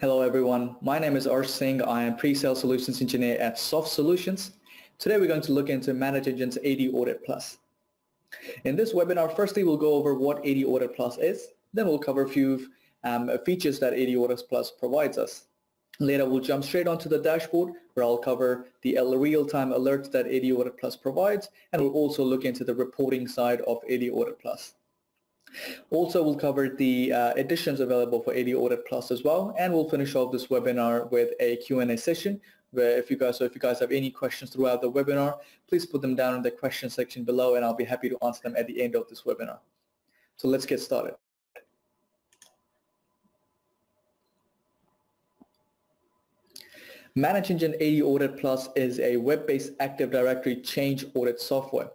Hello everyone, my name is Arsh Singh. I am Pre-Sale Solutions Engineer at Soft Solutions. Today we're going to look into Manage Engine's AD Audit Plus. In this webinar, firstly we'll go over what AD Audit Plus is, then we'll cover a few um, features that AD Audit Plus provides us. Later we'll jump straight onto the dashboard where I'll cover the real-time alerts that AD Audit Plus provides and we'll also look into the reporting side of AD Audit Plus. Also, we'll cover the uh, editions available for AD Audit Plus as well, and we'll finish off this webinar with a Q&A session where if you guys, so if you guys have any questions throughout the webinar, please put them down in the question section below and I'll be happy to answer them at the end of this webinar. So let's get started. Manage Engine AD Audit Plus is a web-based Active Directory change audit software.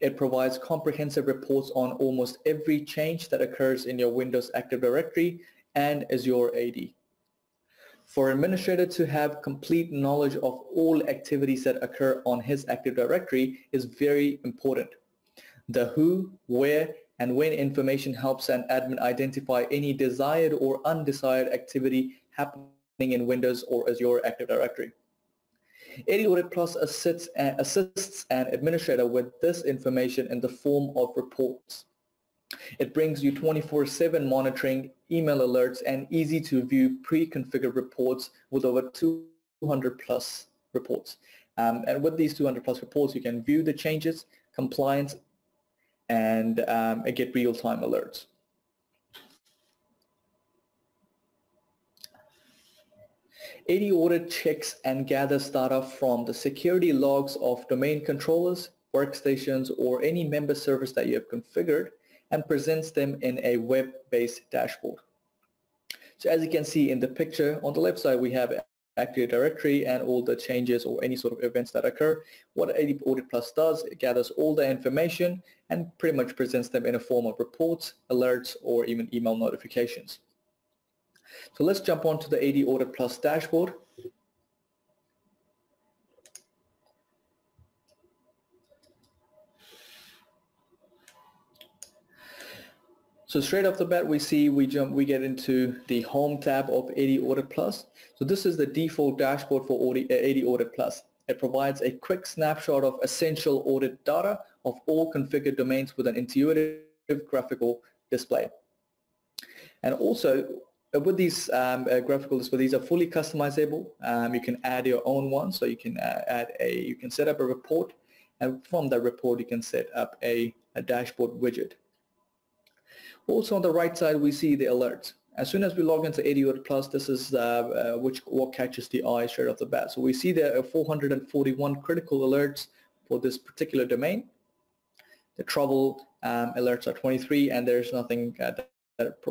It provides comprehensive reports on almost every change that occurs in your Windows Active Directory and Azure AD. For administrator to have complete knowledge of all activities that occur on his Active Directory is very important. The who, where, and when information helps an admin identify any desired or undesired activity happening in Windows or Azure Active Directory. AD Audit Plus assists, assists an administrator with this information in the form of reports. It brings you 24-7 monitoring, email alerts, and easy-to-view pre-configured reports with over 200 plus reports. Um, and with these 200 plus reports, you can view the changes, compliance, and um, get real-time alerts. AD Audit checks and gathers data from the security logs of domain controllers, workstations, or any member servers that you have configured and presents them in a web-based dashboard. So as you can see in the picture, on the left side we have Active Directory and all the changes or any sort of events that occur. What AD Audit Plus does, it gathers all the information and pretty much presents them in a form of reports, alerts, or even email notifications. So let's jump on to the AD Audit Plus dashboard. So straight off the bat, we see we jump, we get into the Home tab of AD Audit Plus. So this is the default dashboard for AD Audit Plus. It provides a quick snapshot of essential audit data of all configured domains with an intuitive graphical display. And also, uh, with these um, uh, graphical displays, these are fully customizable. Um, you can add your own one, so you can uh, add a, you can set up a report, and from that report you can set up a, a dashboard widget. Also on the right side we see the alerts. As soon as we log into AD Audit Plus, this is uh, uh, which what catches the eye straight off the bat. So we see there are 441 critical alerts for this particular domain. The trouble um, alerts are 23, and there's nothing uh, that,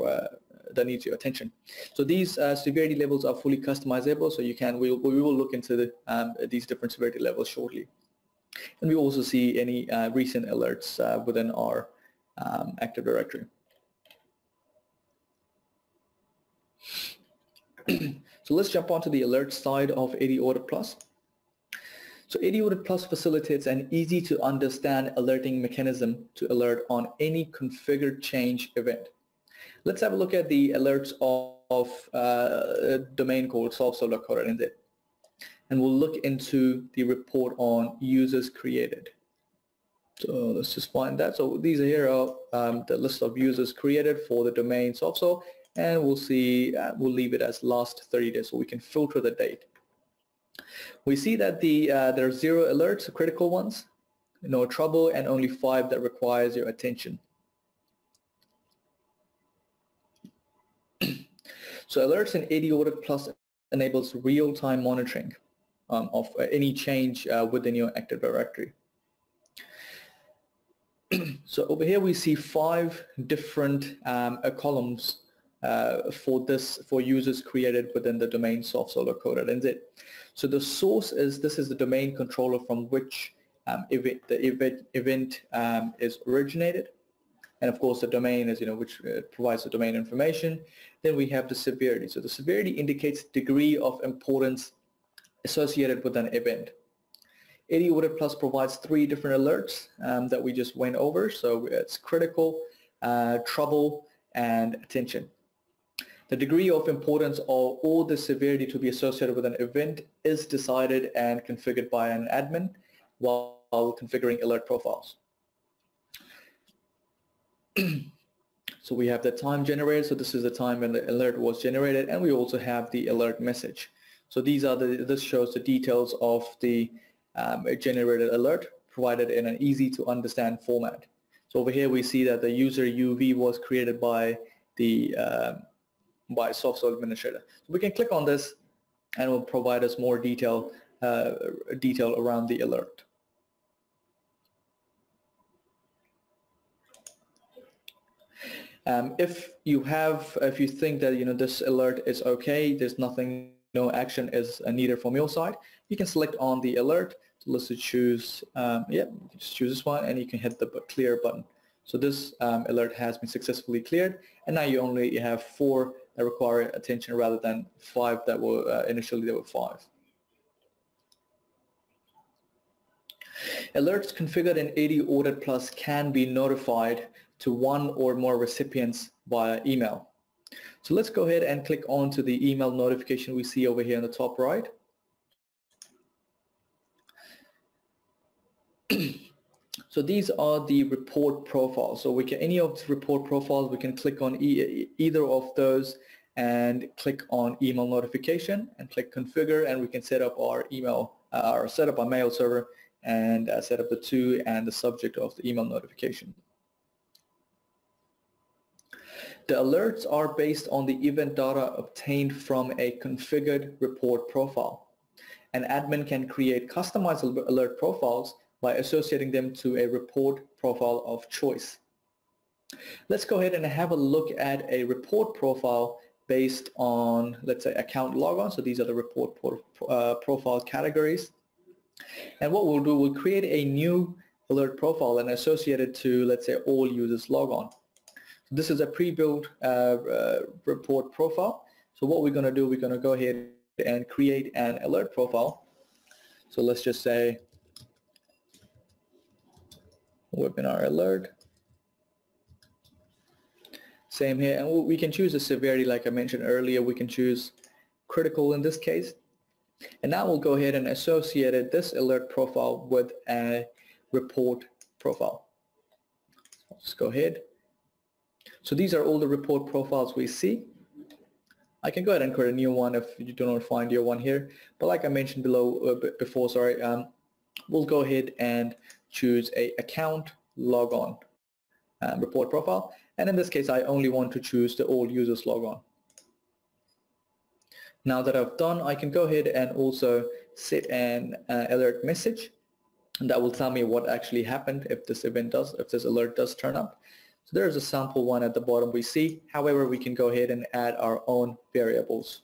that needs your attention. So these uh, severity levels are fully customizable, so you can, we, we will look into the, um, these different severity levels shortly. And we also see any uh, recent alerts uh, within our um, Active Directory. so let's jump onto the alert side of AD Audit Plus. So AD Audit Plus facilitates an easy to understand alerting mechanism to alert on any configured change event. Let's have a look at the alerts of, of uh, a domain called softsol.co.nz. And we'll look into the report on users created. So let's just find that. So these are here are um, the list of users created for the domain SoftSol, and we'll see, uh, we'll leave it as last 30 days so we can filter the date. We see that the uh, there are zero alerts, critical ones, no trouble, and only five that requires your attention. So alerts in Audit Plus enables real-time monitoring um, of uh, any change uh, within your Active Directory. so over here we see five different um, uh, columns uh, for this for users created within the domain softsol.co.nz. So the source is this is the domain controller from which um, event, the event, event um, is originated and of course the domain is you know which uh, provides the domain information. Then we have the severity. So the severity indicates degree of importance associated with an event. AD Plus provides three different alerts um, that we just went over. So it's critical uh, trouble and attention. The degree of importance or, or the severity to be associated with an event is decided and configured by an admin while configuring alert profiles. So we have the time generated, so this is the time when the alert was generated, and we also have the alert message. So these are the, this shows the details of the um, generated alert provided in an easy to understand format. So over here we see that the user UV was created by the uh, by SoftSol administrator. So we can click on this and it will provide us more detail uh, detail around the alert. Um, if you have, if you think that you know this alert is okay, there's nothing, no action is needed from your side, you can select on the alert. So let's choose, um, yeah, just choose this one, and you can hit the clear button. So this um, alert has been successfully cleared, and now you only have four that require attention rather than five that were uh, initially there were five. Alerts configured in AD Audit Plus can be notified to one or more recipients via email. So let's go ahead and click on to the email notification we see over here in the top right. so these are the report profiles. So we can any of the report profiles, we can click on e either of those and click on email notification and click configure and we can set up our email uh, or set up our mail server and uh, set up the to and the subject of the email notification. The alerts are based on the event data obtained from a configured report profile. An admin can create customized alert profiles by associating them to a report profile of choice. Let's go ahead and have a look at a report profile based on, let's say, account logon. So these are the report uh, profile categories. And what we'll do, we'll create a new alert profile and associate it to, let's say, all users logon. This is a pre-built uh, uh, report profile. So what we're going to do, we're going to go ahead and create an alert profile. So let's just say webinar alert. Same here. And we can choose the severity like I mentioned earlier. We can choose critical in this case. And now we'll go ahead and associate this alert profile with a report profile. Let's go ahead so these are all the report profiles we see. I can go ahead and create a new one if you do not find your one here. But like I mentioned below uh, before, sorry, um, we'll go ahead and choose a account logon um, report profile. And in this case, I only want to choose the all users logon. Now that I've done, I can go ahead and also set an uh, alert message and that will tell me what actually happened if this event does, if this alert does turn up. So there's a sample one at the bottom we see. However, we can go ahead and add our own variables.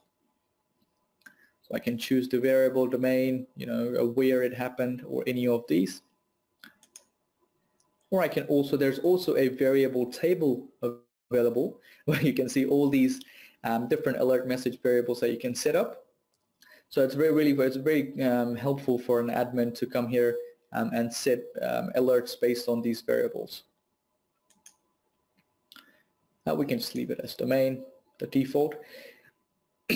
So I can choose the variable domain, you know, where it happened or any of these. Or I can also, there's also a variable table available where you can see all these um, different alert message variables that you can set up. So it's very, really, it's very um, helpful for an admin to come here um, and set um, alerts based on these variables. Now we can just leave it as domain, the default.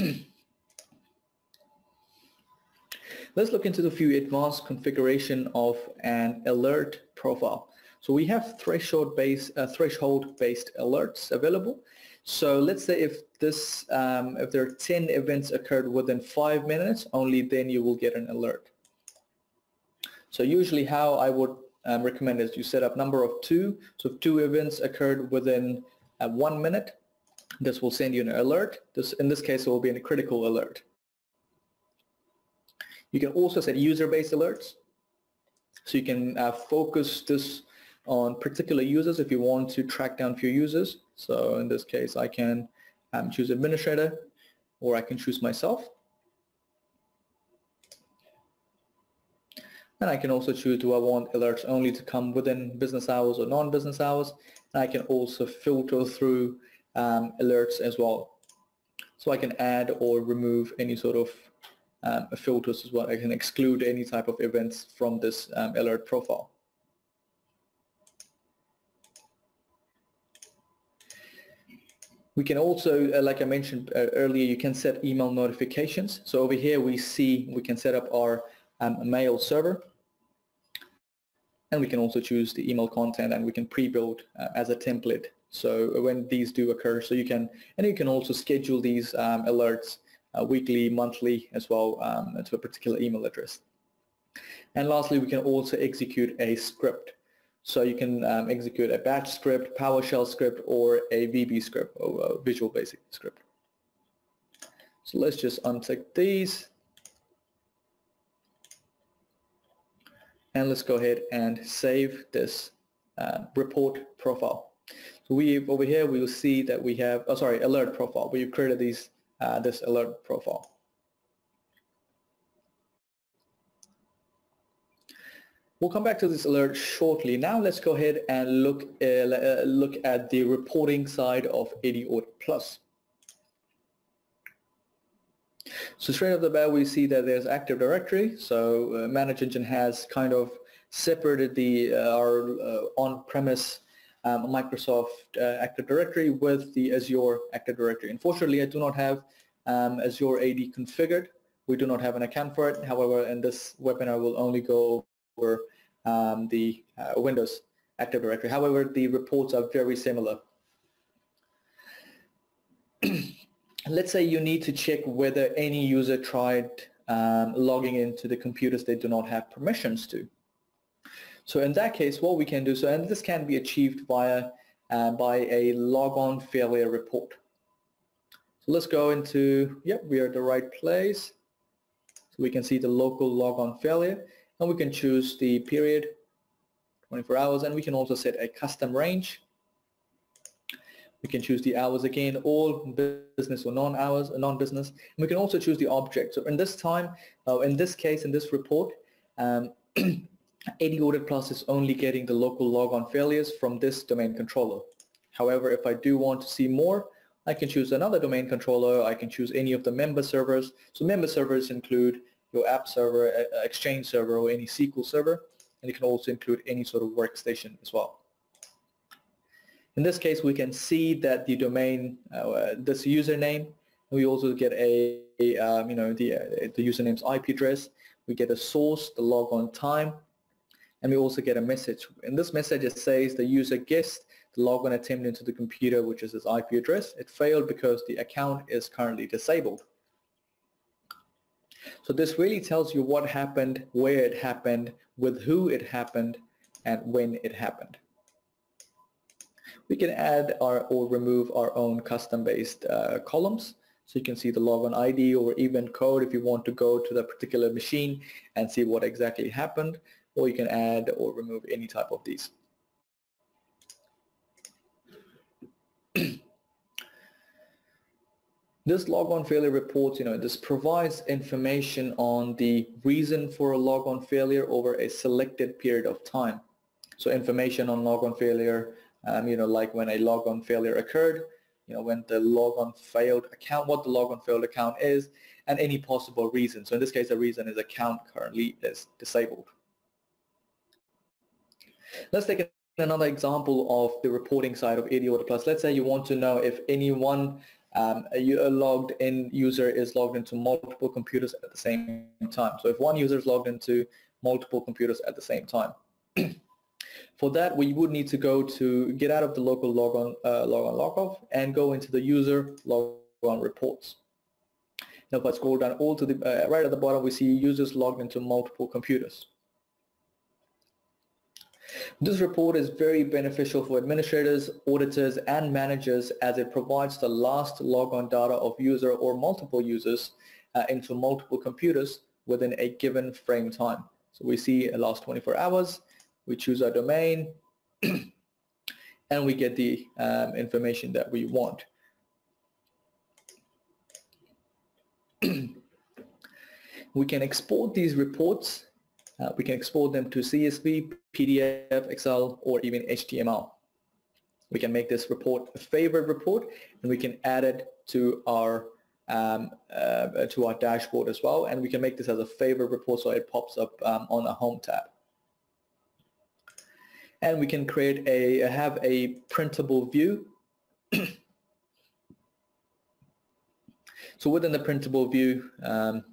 Let's look into the few advanced configuration of an alert profile. So we have threshold-based uh, threshold-based alerts available. So let's say if this um, if there are 10 events occurred within five minutes, only then you will get an alert. So usually how I would um, recommend is you set up number of two. So if two events occurred within at one minute. This will send you an alert. This, in this case, it will be a critical alert. You can also set user-based alerts. So you can uh, focus this on particular users if you want to track down few users. So in this case, I can um, choose administrator or I can choose myself. And I can also choose do I want alerts only to come within business hours or non-business hours. And I can also filter through um, alerts as well. So I can add or remove any sort of um, filters as well. I can exclude any type of events from this um, alert profile. We can also, uh, like I mentioned uh, earlier, you can set email notifications. So over here we see we can set up our um, mail server. And we can also choose the email content and we can pre-build uh, as a template. So when these do occur so you can and you can also schedule these um, alerts uh, weekly monthly as well um, to a particular email address. And lastly we can also execute a script. So you can um, execute a batch script PowerShell script or a VB script or Visual Basic script. So let's just untick these and let's go ahead and save this uh, report profile. So we over here we will see that we have oh sorry alert profile. We've created these uh, this alert profile. We'll come back to this alert shortly. Now let's go ahead and look uh, uh look at the reporting side of AD Audit Plus. So straight off the bat, we see that there's Active Directory. So uh, Manage Engine has kind of separated the uh, our uh, on-premise um, Microsoft uh, Active Directory with the Azure Active Directory. Unfortunately, I do not have um, Azure AD configured. We do not have an account for it. However, in this webinar, we'll only go over um, the uh, Windows Active Directory. However, the reports are very similar. Let's say you need to check whether any user tried um, logging into the computers they do not have permissions to. So in that case, what we can do, so and this can be achieved via uh, by a logon failure report. So let's go into, yep, we are at the right place. So we can see the local logon failure and we can choose the period, 24 hours, and we can also set a custom range we can choose the hours again, all business or non-hours, non-business. We can also choose the object. So in this time, uh, in this case, in this report, um, AD Audit Plus is only getting the local logon failures from this domain controller. However, if I do want to see more, I can choose another domain controller. I can choose any of the member servers. So member servers include your app server, Exchange server, or any SQL server. And you can also include any sort of workstation as well. In this case, we can see that the domain, uh, this username, we also get a, a um, you know, the, uh, the username's IP address. We get a source, the logon time, and we also get a message. In this message, it says the user guessed the logon attempt into the computer, which is his IP address. It failed because the account is currently disabled. So this really tells you what happened, where it happened, with who it happened, and when it happened we can add our, or remove our own custom-based uh, columns. So you can see the logon ID or event code if you want to go to that particular machine and see what exactly happened, or you can add or remove any type of these. this logon failure report, you know, this provides information on the reason for a logon failure over a selected period of time. So information on logon failure, um, you know, like when a logon failure occurred, you know, when the logon failed account, what the logon failed account is, and any possible reason. So in this case, the reason is account currently is disabled. Let's take another example of the reporting side of AD Audit Plus. Let's say you want to know if anyone um, a logged in user is logged into multiple computers at the same time. So if one user is logged into multiple computers at the same time. For that, we would need to go to get out of the local logon, uh, logon logoff and go into the user logon reports. Now if I scroll down all to the uh, right at the bottom, we see users logged into multiple computers. This report is very beneficial for administrators, auditors, and managers as it provides the last logon data of user or multiple users uh, into multiple computers within a given frame time. So we see the last 24 hours, we choose our domain, and we get the um, information that we want. we can export these reports. Uh, we can export them to CSV, PDF, Excel, or even HTML. We can make this report a favorite report, and we can add it to our um, uh, to our dashboard as well, and we can make this as a favorite report so it pops up um, on the home tab and we can create a have a printable view So within the printable view, um,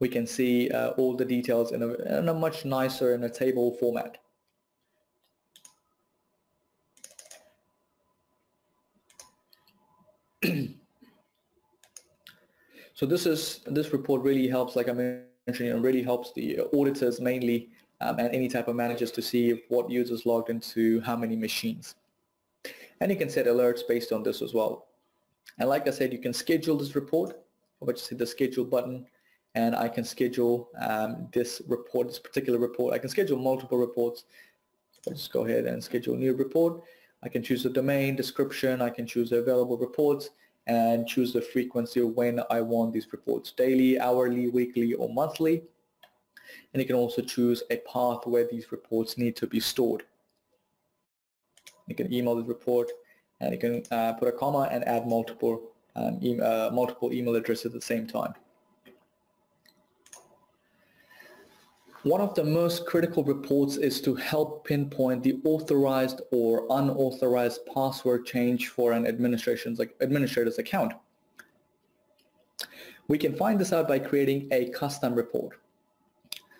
we can see uh, all the details in a, in a much nicer in a table format. so this is this report really helps, like I mentioned, it really helps the auditors mainly um, and any type of managers to see what users logged into how many machines. And you can set alerts based on this as well. And like I said, you can schedule this report, which is the schedule button, and I can schedule um, this report, this particular report. I can schedule multiple reports. Just go ahead and schedule new report. I can choose the domain, description, I can choose the available reports, and choose the frequency when I want these reports, daily, hourly, weekly, or monthly. And you can also choose a path where these reports need to be stored. You can email the report, and you can uh, put a comma and add multiple um, e uh, multiple email addresses at the same time. One of the most critical reports is to help pinpoint the authorized or unauthorized password change for an administration's like administrator's account. We can find this out by creating a custom report.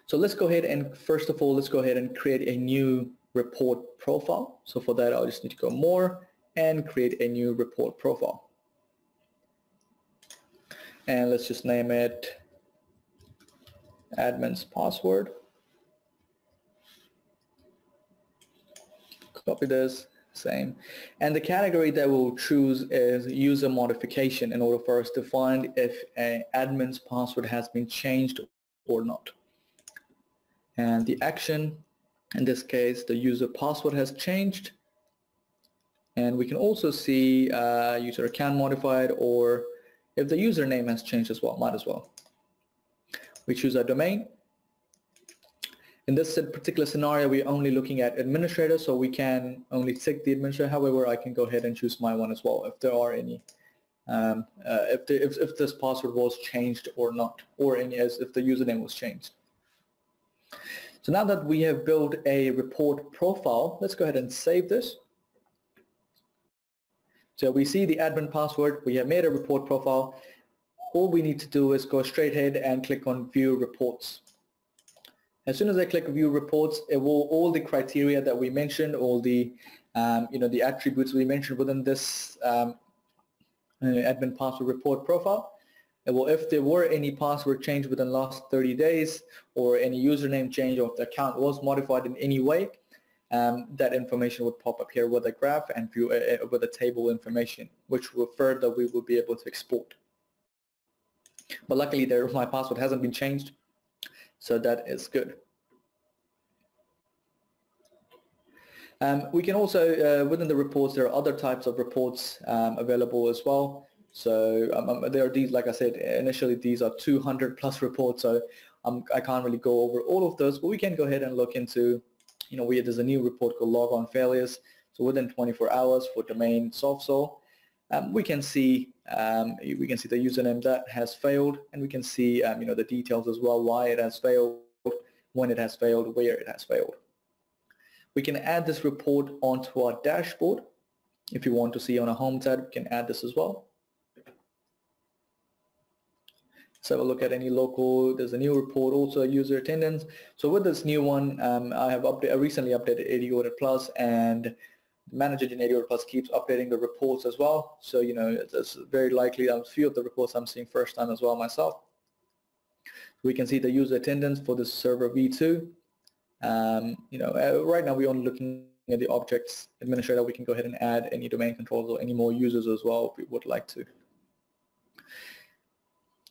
So let's go ahead and first of all, let's go ahead and create a new report profile. So for that, I'll just need to go more and create a new report profile. And let's just name it admin's password. Copy this, same. And the category that we'll choose is user modification in order for us to find if an admin's password has been changed or not. And the action, in this case, the user password has changed. And we can also see uh, user account modified or if the username has changed as well, might as well. We choose our domain. In this particular scenario, we're only looking at administrator, so we can only tick the administrator. However, I can go ahead and choose my one as well if there are any, um, uh, if, the, if, if this password was changed or not, or any as if the username was changed. So now that we have built a report profile, let's go ahead and save this. So we see the admin password, we have made a report profile, all we need to do is go straight ahead and click on view reports. As soon as I click view reports, it will all the criteria that we mentioned, all the um, you know the attributes we mentioned within this um, uh, admin password report profile. It will, if there were any password change within the last 30 days or any username change or if the account was modified in any way, um, that information would pop up here with a graph and view uh, uh with a table information, which will further we will be able to export. But luckily there, my password hasn't been changed, so that is good. Um, we can also, uh, within the reports, there are other types of reports um, available as well. So um, um there are these, like I said, initially these are 200 plus reports, so um, I can't really go over all of those, but we can go ahead and look into, you know, we, there's a new report called log on failures. So within 24 hours for domain SoftSol, um, we can see um, we can see the username that has failed and we can see um, you know the details as well why it has failed when it has failed where it has failed. We can add this report onto our dashboard. If you want to see on a home tab we can add this as well let's have a look at any local there's a new report also user attendance so with this new one um, I have update, I recently updated AD Audit Plus and manager in Generator Plus keeps updating the reports as well. So, you know, it's very likely a few of the reports I'm seeing first time as well myself. We can see the user attendance for the server v2. Um, you know, uh, right now we're only looking at the objects administrator. We can go ahead and add any domain controls or any more users as well if we would like to.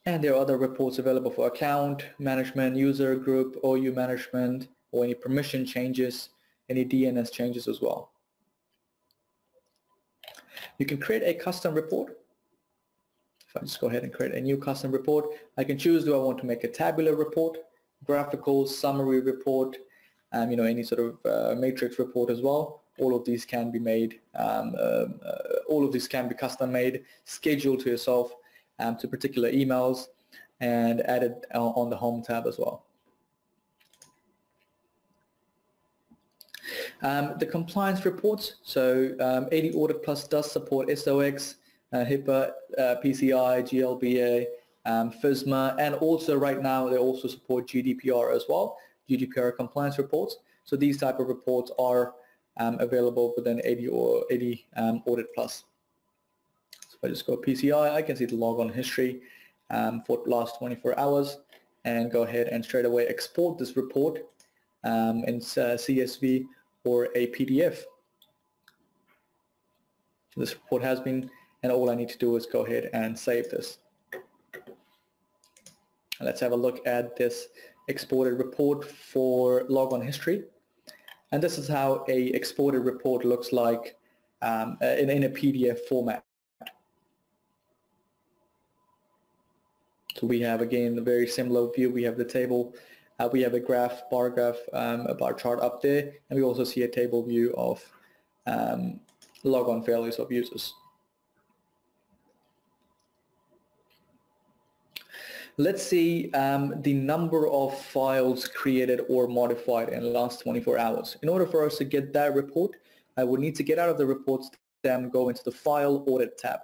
And there are other reports available for account, management, user group, OU management, or any permission changes, any DNS changes as well. You can create a custom report. If I just go ahead and create a new custom report, I can choose do I want to make a tabular report, graphical, summary report, um, you know, any sort of uh, matrix report as well. All of these can be made, um, uh, uh, all of these can be custom made, scheduled to yourself um, to particular emails and added on the home tab as well. Um, the compliance reports, so um, AD Audit Plus does support SOX, uh, HIPAA, uh, PCI, GLBA, um, FISMA, and also right now they also support GDPR as well, GDPR compliance reports. So these type of reports are um, available within AD or AD um, Audit Plus. If I just go PCI, I can see the logon history um, for the last 24 hours and go ahead and straight away export this report um, in uh, CSV or a PDF. So this report has been, and all I need to do is go ahead and save this. Let's have a look at this exported report for logon history. And this is how a exported report looks like um, in, in a PDF format. So we have again a very similar view. We have the table, uh, we have a graph, bar graph, um, a bar chart up there, and we also see a table view of um, logon failures of users. Let's see um, the number of files created or modified in the last 24 hours. In order for us to get that report, I would need to get out of the reports then go into the file audit tab.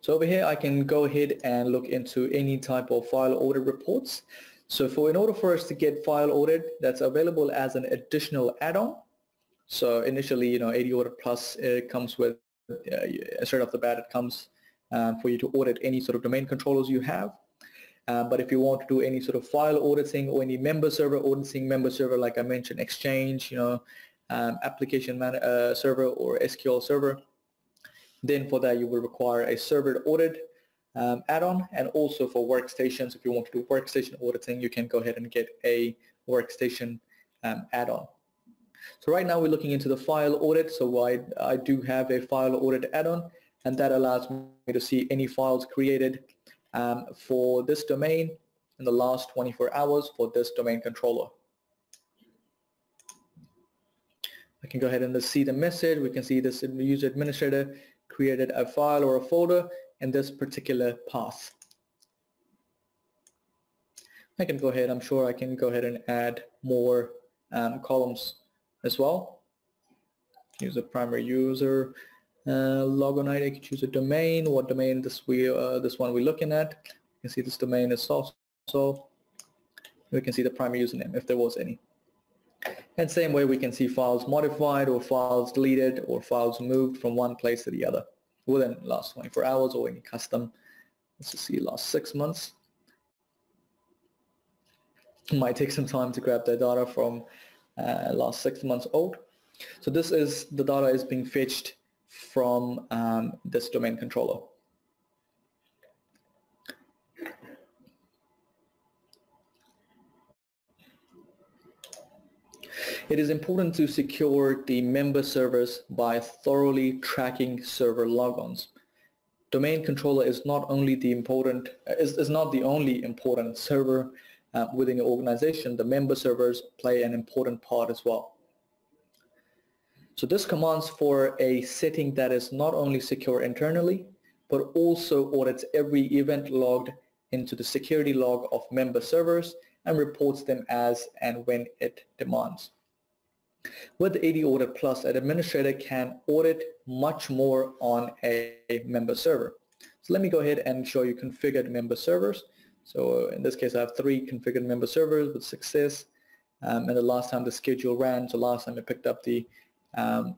So over here I can go ahead and look into any type of file audit reports. So for in order for us to get file audit that's available as an additional add-on. So initially you know AD Audit Plus it comes with uh, straight off the bat it comes um, for you to audit any sort of domain controllers you have. Uh, but if you want to do any sort of file auditing or any member server auditing, member server like I mentioned, Exchange, you know, um, application man uh, server or SQL server, then for that you will require a server audit um, add-on and also for workstations, if you want to do workstation auditing, you can go ahead and get a workstation um, add-on. So right now we're looking into the file audit, so I, I do have a file audit add-on and that allows me to see any files created um, for this domain in the last 24 hours for this domain controller. I can go ahead and see the message. We can see this user administrator created a file or a folder in this particular path. I can go ahead, I'm sure I can go ahead and add more um, columns as well. Use a primary user, uh, logon ID, I can choose a domain, what domain this we uh, this one we're looking at. You can see this domain is also, we can see the primary username if there was any. And same way we can see files modified or files deleted or files moved from one place to the other within the last 24 hours or any custom. Let's just see last six months. It might take some time to grab the data from uh, last six months old. So this is the data is being fetched from um, this domain controller. It is important to secure the member servers by thoroughly tracking server logons. Domain controller is not only the important is, is not the only important server uh, within your organization. The member servers play an important part as well. So this commands for a setting that is not only secure internally, but also audits every event logged into the security log of member servers and reports them as and when it demands. With AD Audit Plus, an administrator can audit much more on a member server. So let me go ahead and show you configured member servers. So in this case, I have three configured member servers with success. Um, and the last time the schedule ran, so last time I picked up the um,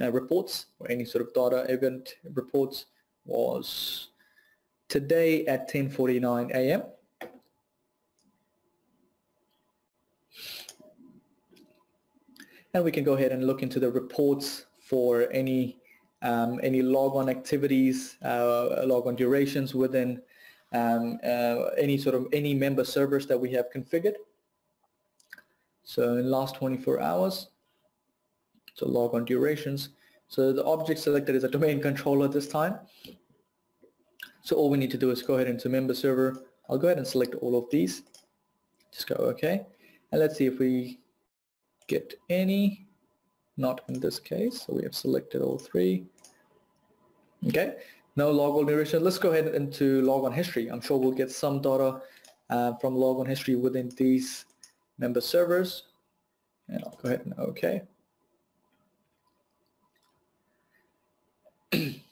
uh, reports or any sort of data event reports was today at 10.49 a.m. And we can go ahead and look into the reports for any um, any logon activities, uh, logon durations within um, uh, any sort of any member servers that we have configured. So in last 24 hours, so logon durations. So the object selected is a domain controller this time. So all we need to do is go ahead into member server. I'll go ahead and select all of these. Just go OK. And let's see if we get any. Not in this case. So we have selected all three. Okay. No logon duration. Let's go ahead into log logon history. I'm sure we'll get some data uh, from logon history within these member servers. And I'll go ahead and OK.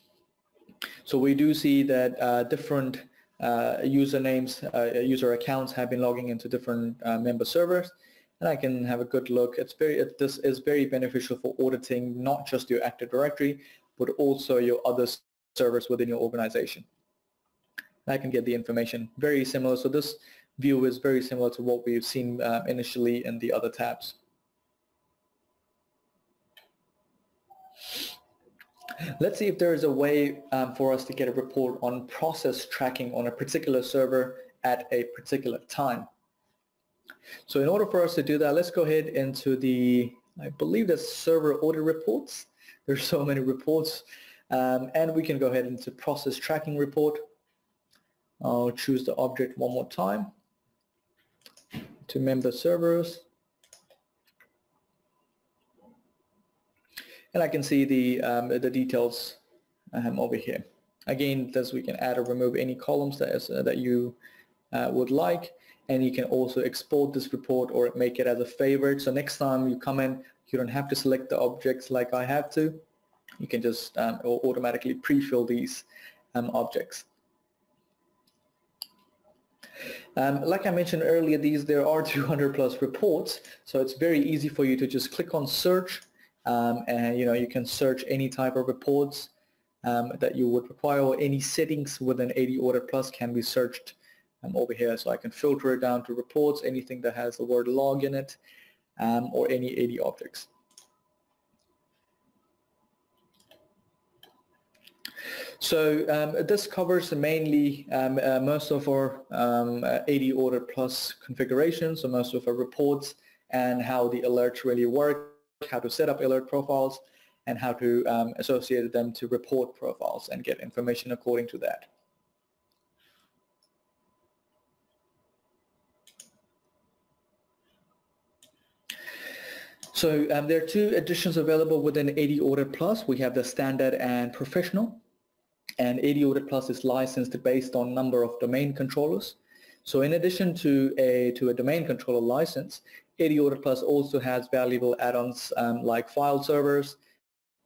So we do see that uh, different uh, usernames, uh, user accounts have been logging into different uh, member servers and I can have a good look. It's very, it, this is very beneficial for auditing not just your Active Directory, but also your other servers within your organization. I can get the information very similar. So this view is very similar to what we've seen uh, initially in the other tabs. Let's see if there is a way um, for us to get a report on process tracking on a particular server at a particular time. So in order for us to do that, let's go ahead into the, I believe the server audit reports. There's so many reports. Um, and we can go ahead into process tracking report. I'll choose the object one more time to member servers. And I can see the, um, the details um, over here. Again, this we can add or remove any columns that, is, uh, that you uh, would like and you can also export this report or make it as a favorite. So next time you come in, you don't have to select the objects like I have to. You can just um, automatically pre-fill these um, objects. Um, like I mentioned earlier, these there are 200 plus reports, so it's very easy for you to just click on search, um, and you know you can search any type of reports um, that you would require, or any settings within AD Audit Plus can be searched um, over here. So I can filter it down to reports, anything that has the word log in it, um, or any AD objects. So um, this covers mainly um, uh, most of our um, uh, AD Audit Plus configuration, so most of our reports and how the alerts really work, how to set up alert profiles, and how to um, associate them to report profiles and get information according to that. So um, there are two editions available within AD Audit Plus. We have the standard and professional. And AD Audit Plus is licensed based on number of domain controllers. So in addition to a, to a domain controller license, AD Audit Plus also has valuable add-ons um, like file servers,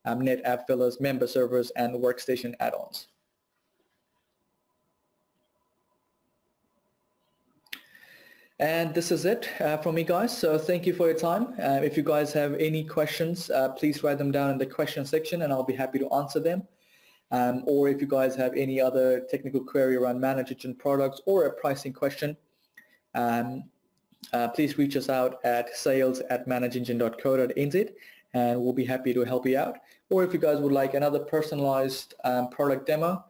um, NetApp filers, member servers, and workstation add-ons. And this is it uh, from me guys. So thank you for your time. Uh, if you guys have any questions, uh, please write them down in the question section and I'll be happy to answer them. Um, or if you guys have any other technical query around management products or a pricing question, um, uh, please reach us out at sales at manageengine.co.nz and we'll be happy to help you out. Or if you guys would like another personalized um, product demo,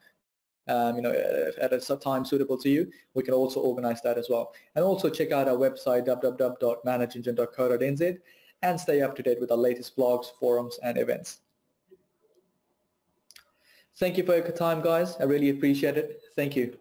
um, you know, at a time suitable to you, we can also organize that as well. And also check out our website, www.manageengine.co.nz and stay up to date with our latest blogs, forums, and events. Thank you for your time, guys. I really appreciate it. Thank you.